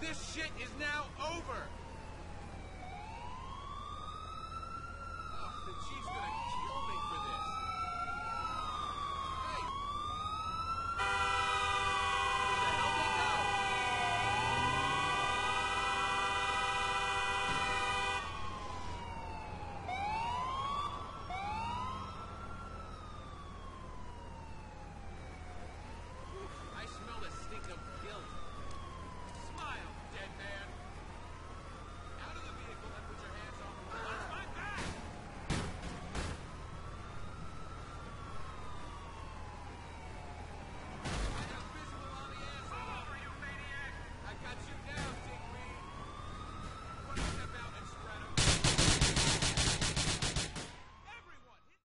This shit is now over!